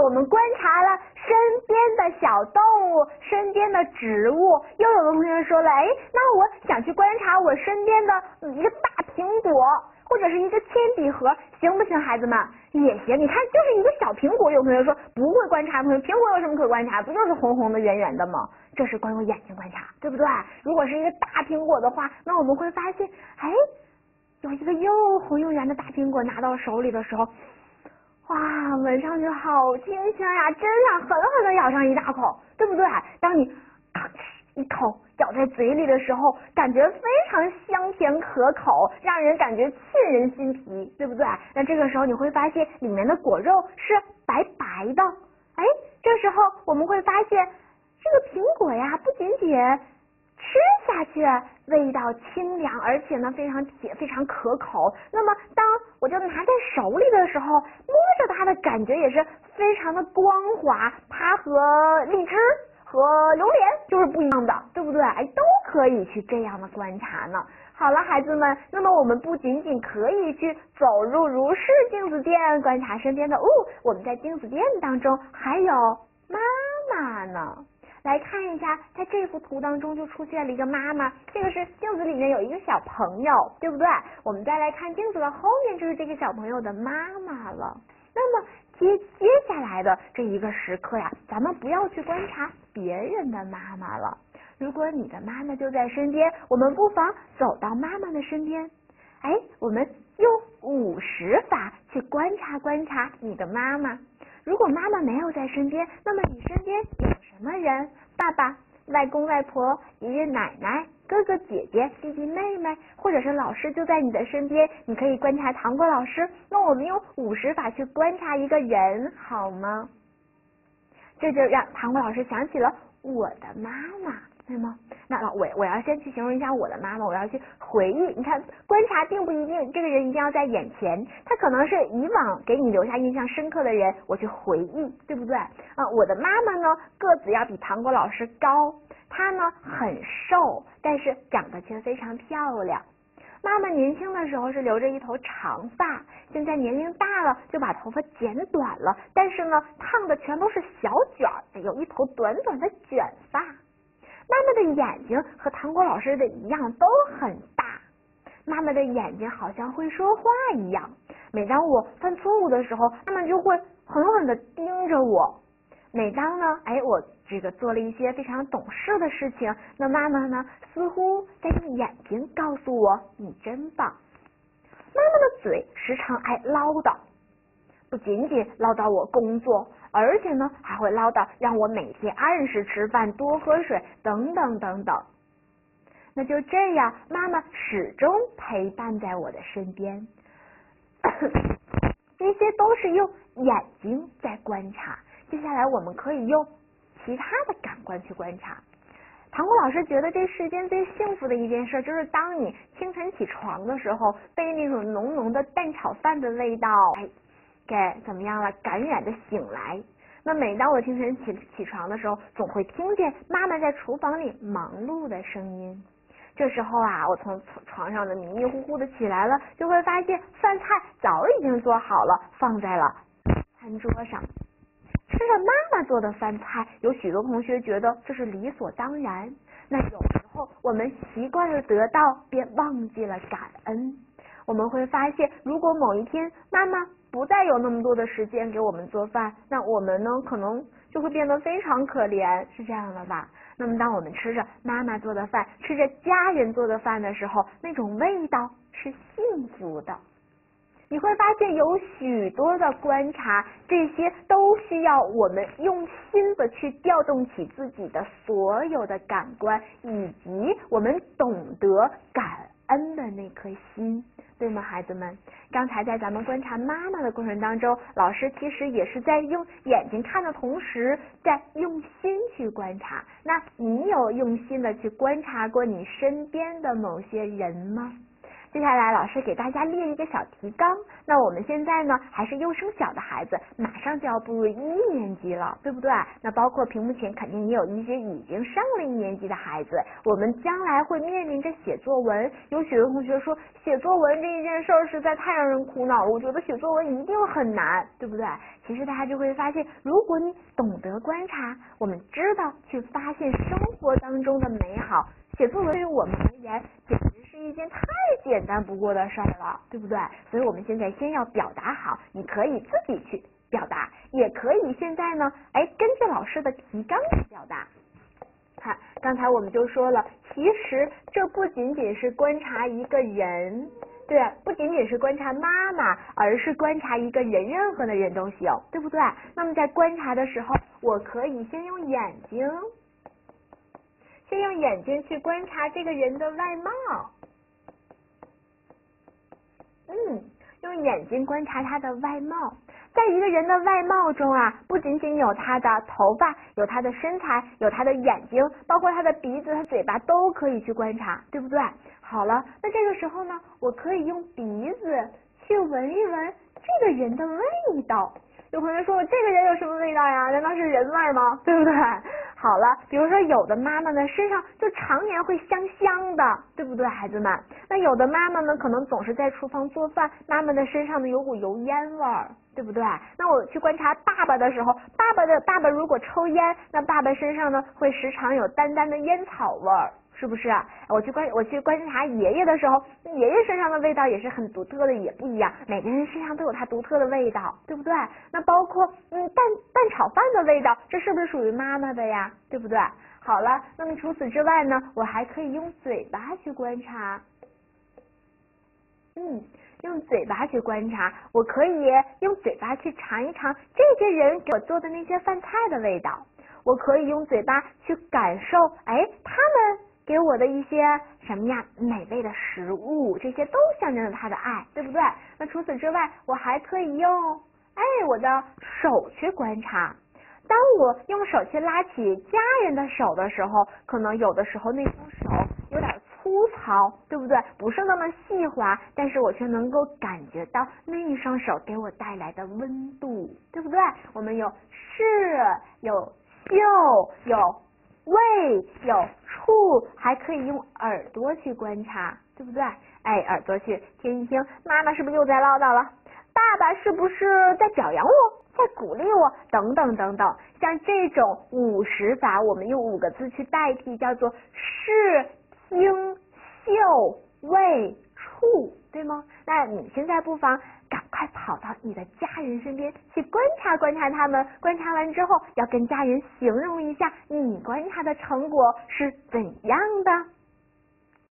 我们观察了身边的小动物、身边的植物，又有的同学说了，哎，那我想去观察我身边的一个大苹果，或者是一个铅笔盒，行不行，孩子们？也行。你看，就是一个小苹果。有同学说不会观察，同学，苹果有什么可观察？不就是红红的、圆圆的吗？这是光用眼睛观察，对不对？如果是一个大苹果的话，那我们会发现，哎。有一个又红又圆的大苹果拿到手里的时候，哇，闻上去好清香呀！真想狠狠的咬上一大口，对不对？当你咔一口咬在嘴里的时候，感觉非常香甜可口，让人感觉沁人心脾，对不对？那这个时候你会发现里面的果肉是白白的，哎，这时候我们会发现这个苹果呀，不仅仅吃下去味道清凉，而且呢非常甜，非常可口。那么当我就拿在手里的时候，摸着它的感觉也是非常的光滑。它和荔枝和榴莲就是不一样的，对不对？哎，都可以去这样的观察呢。好了，孩子们，那么我们不仅仅可以去走入如是镜子店观察身边的物，我们在镜子店当中还有妈妈呢。来看一下，在这幅图当中就出现了一个妈妈，这个是镜子里面有一个小朋友，对不对？我们再来看镜子的后面，就是这个小朋友的妈妈了。那么接接下来的这一个时刻呀，咱们不要去观察别人的妈妈了。如果你的妈妈就在身边，我们不妨走到妈妈的身边，哎，我们用五十法去观察观察你的妈妈。如果妈妈没有在身边，那么你身边有什么人？爸爸、外公外婆、爷爷奶奶、哥哥姐姐、弟弟妹妹，或者是老师就在你的身边，你可以观察糖果老师。那我们用五十法去观察一个人，好吗？这就让糖果老师想起了我的妈妈。对吗？那我我要先去形容一下我的妈妈，我要去回忆。你看，观察并不一定这个人一定要在眼前，他可能是以往给你留下印象深刻的人，我去回忆，对不对？啊，我的妈妈呢，个子要比糖果老师高，她呢很瘦，但是长得却非常漂亮。妈妈年轻的时候是留着一头长发，现在年龄大了就把头发剪短了，但是呢烫的全都是小卷儿，有一头短短的卷发。妈妈的眼睛和糖果老师的一样都很大，妈妈的眼睛好像会说话一样。每当我犯错误的时候，妈妈就会狠狠的盯着我。每当呢，哎，我这个做了一些非常懂事的事情，那妈妈呢，似乎在用眼睛告诉我你真棒。妈妈的嘴时常爱唠叨，不仅仅唠叨我工作。而且呢，还会唠叨让我每天按时吃饭、多喝水等等等等。那就这样，妈妈始终陪伴在我的身边。这些都是用眼睛在观察。接下来，我们可以用其他的感官去观察。糖果老师觉得，这世间最幸福的一件事，就是当你清晨起床的时候，被那种浓浓的蛋炒饭的味道，哎。给怎么样了？感染的醒来。那每当我清晨起起床的时候，总会听见妈妈在厨房里忙碌的声音。这时候啊，我从床上的迷迷糊糊的起来了，就会发现饭菜早已经做好了，放在了餐桌上。吃着妈妈做的饭菜，有许多同学觉得这是理所当然。那有时候我们习惯了得到，便忘记了感恩。我们会发现，如果某一天妈妈不再有那么多的时间给我们做饭，那我们呢，可能就会变得非常可怜，是这样的吧？那么，当我们吃着妈妈做的饭，吃着家人做的饭的时候，那种味道是幸福的。你会发现有许多的观察，这些都需要我们用心的去调动起自己的所有的感官，以及我们懂得感恩的那颗心。对吗，孩子们？刚才在咱们观察妈妈的过程当中，老师其实也是在用眼睛看的同时，在用心去观察。那你有用心的去观察过你身边的某些人吗？接下来老师给大家列一个小提纲。那我们现在呢还是幼升小的孩子，马上就要步入一年级了，对不对？那包括屏幕前肯定也有一些已经上了一年级的孩子。我们将来会面临着写作文，有许多同学说写作文这一件事儿实在太让人苦恼了，我觉得写作文一定很难，对不对？其实大家就会发现，如果你懂得观察，我们知道去发现生活当中的美好，写作文对于我们而言是一件太简单不过的事儿了，对不对？所以我们现在先要表达好，你可以自己去表达，也可以现在呢，哎，根据老师的提纲去表达。看，刚才我们就说了，其实这不仅仅是观察一个人。对，不仅仅是观察妈妈，而是观察一个人，任何的人都行，对不对？那么在观察的时候，我可以先用眼睛，先用眼睛去观察这个人的外貌，嗯，眼睛观察他的外貌。在一个人的外貌中啊，不仅仅有他的头发，有他的身材，有他的眼睛，包括他的鼻子、他嘴巴都可以去观察，对不对？好了，那这个时候呢，我可以用鼻子去闻一闻这个人的味道。有朋友说，这个人有什么味道呀？难道是人味吗？对不对？好了，比如说有的妈妈呢，身上就常年会香香的，对不对，孩子们？那有的妈妈呢，可能总是在厨房做饭，妈妈的身上呢有股油烟味儿，对不对？那我去观察爸爸的时候，爸爸的爸爸如果抽烟，那爸爸身上呢会时常有淡淡的烟草味儿。是不是？我去观我去观察爷爷的时候，爷爷身上的味道也是很独特的，也不一样。每个人身上都有他独特的味道，对不对？那包括嗯蛋蛋炒饭的味道，这是不是属于妈妈的呀？对不对？好了，那么除此之外呢，我还可以用嘴巴去观察，嗯，用嘴巴去观察，我可以用嘴巴去尝一尝这些人给我做的那些饭菜的味道，我可以用嘴巴去感受，哎，他。给我的一些什么呀？美味的食物，这些都象征着他的爱，对不对？那除此之外，我还可以用哎我的手去观察。当我用手去拉起家人的手的时候，可能有的时候那双手有点粗糙，对不对？不是那么细滑，但是我却能够感觉到那一双手给我带来的温度，对不对？我们有视，有嗅，有。味有触，还可以用耳朵去观察，对不对？哎，耳朵去听一听，妈妈是不是又在唠叨了？爸爸是不是在表扬我，在鼓励我？等等等等，像这种五十法，我们用五个字去代替，叫做视听嗅味触，对吗？那你现在不妨。快跑到你的家人身边去观察观察他们，观察完之后要跟家人形容一下你观察的成果是怎样的。